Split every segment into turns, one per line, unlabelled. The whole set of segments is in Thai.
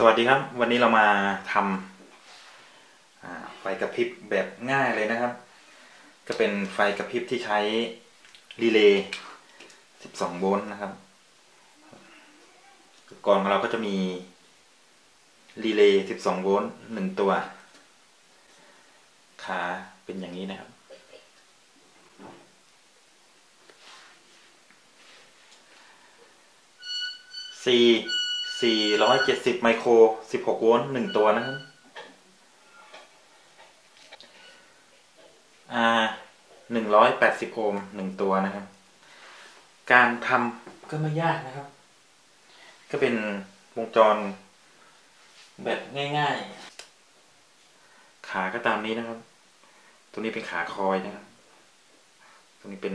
สวัสดีครับ วันนี้เรามาทำไฟกระพริบแบบง่ายเลยนะครับ ก็เป็นไฟกระพริบที่ใช้รีเลย์ 12 โวลต์นะครับก่อนของเราก็จะมีรีเลย์ 12 โวลต์หนึ่งตัว ขาเป็นอย่างนี้นะครับสี่ สี่ร้อยเจ็ดสิบไมโครสิบหกโวลต์หนึ่งตัวนะครับอ่าหนึ่งร้อยแปดสิบโอห์มหนึ่งตัวนะครับ การทำก็ไม่ยากนะครับ ก็เป็นวงจร แบบง่ายๆ ขาก็ตามนี้นะครับตรงนี้เป็นขาคอยนะครับตรงนี้เป็น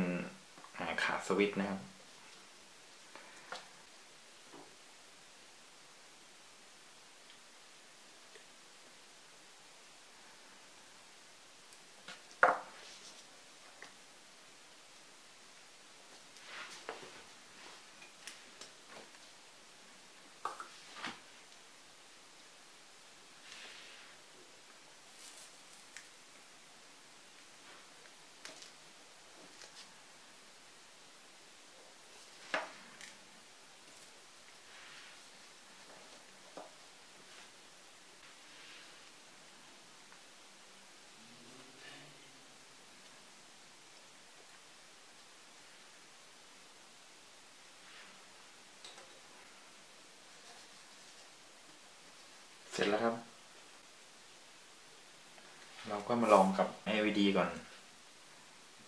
ขาสวิตช์นะครับ เราก็มาลองกับ LED ก่อน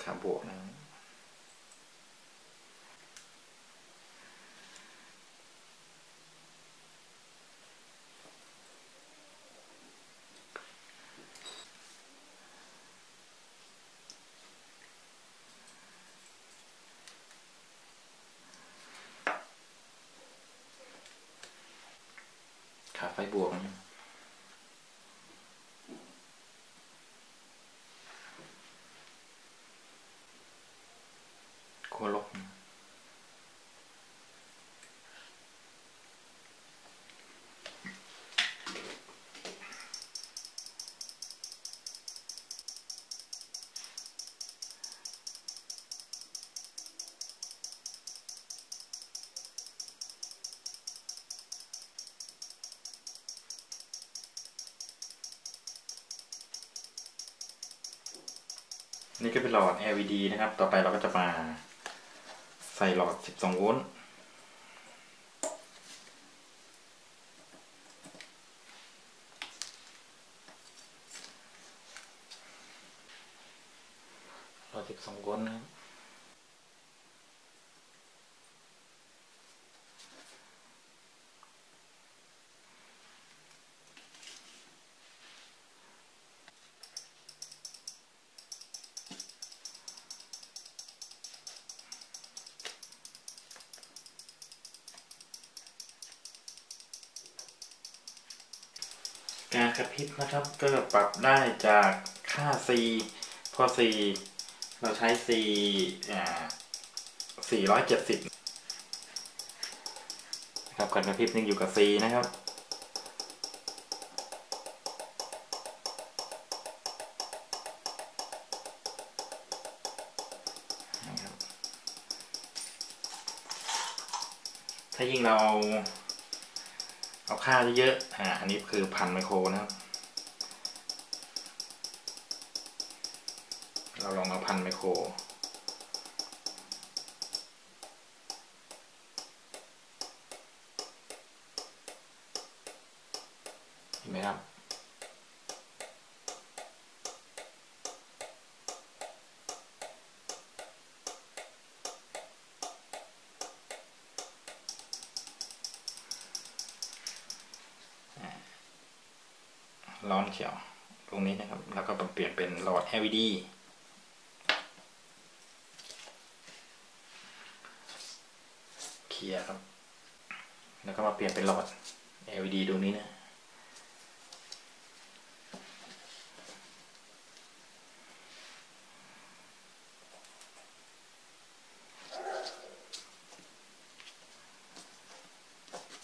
ขาบวกนะขาไฟบวกนะ นี่ก็เป็นหลอด LED นะครับ ต่อไปเราก็จะมาใส่หลอด 12 โวลต์หลอด 12 โวลต์นะครับ การกระพริบนะครับ ก็ปรับได้จากค่า C พอ C เราใช้ C อ่า470นะครับการกระพริบยังอยู่กับ C นะครับถ้ายิ่งเรา เอาเอาค่าเยอะๆอ่าอันนี้คือพันไมโครนะครับ เราลองเอาพันไมโครเห็นไหมครับ ร้อนเขียว ตรงนี้นะครับ แล้วก็เปลี่ยนเป็นหลอด LED เคลียร์ครับ แล้วก็มาเปลี่ยนเป็นหลอด LED ตรงนี้นะ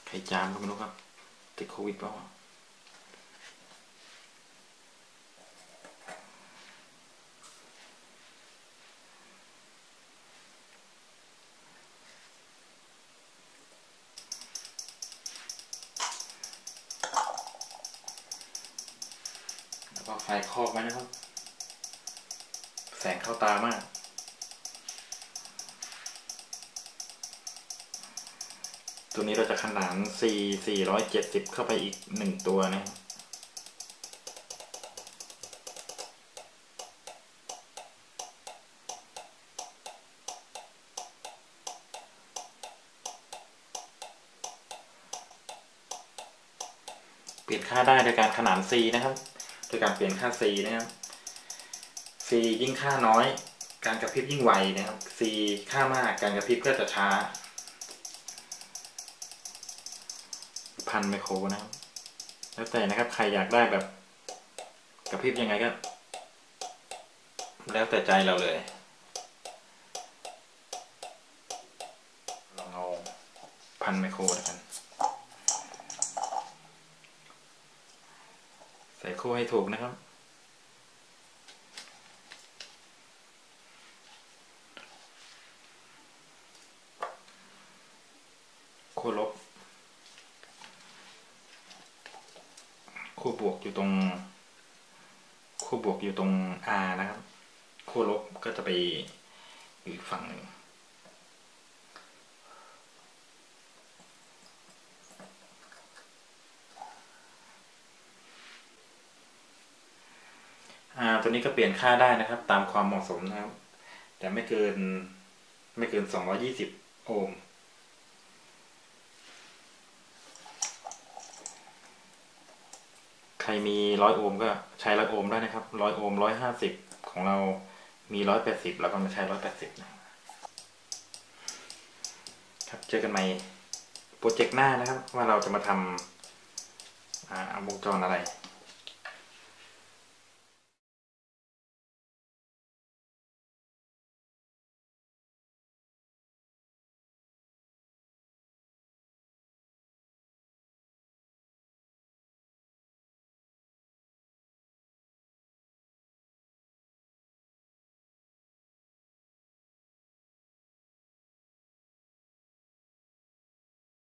ใครจามก็ไม่รู้ครับติดโควิดเปล่า แล้วก็ไฟครอบไว้นะครับ แสงเข้าตามาก ตัวนี้เราจะขนาน C 470 เข้าไปอีกหนึ่งตัวนะเปลี่ยนค่าได้โดยการขนาน C นะครับ โดยการเปลี่ยนค่า C นะครับ C ยิ่งค่าน้อย การกระพริบยิ่งไวนะครับ C ค่ามากการกระพริบก็จะช้า พันไมโครนะครับ แล้วแต่นะครับใครอยากได้แบบกระพริบยังไงก็ แล้วแต่ใจเราเลยลองเอาพันไมโครแล้วกัน ใส่คู่ให้ถูกนะครับ คู่ลบ คู่บวกอยู่ตรง คู่บวกอยู่ตรง R นะครับ คู่ลบก็จะไปอยู่อีกฝั่งหนึ่ง อ่า ตัวนี้ก็เปลี่ยนค่าได้นะครับ ตามความเหมาะสมนะครับ แต่ไม่เกินไม่เกิน 220 โอห์มใครมีร้อยโอห์มก็ใช้ร้อยโอห์มได้นะครับร้อยโอห์มร้อยห้าสิบของเรามีร้อยแปดสิบเราก็มาใช้ร้อยแปดสิบนะครับเจอกันใหม่โปรเจกต์หน้านะครับ ว่าเราจะมาทำอ่าวงจรอะไร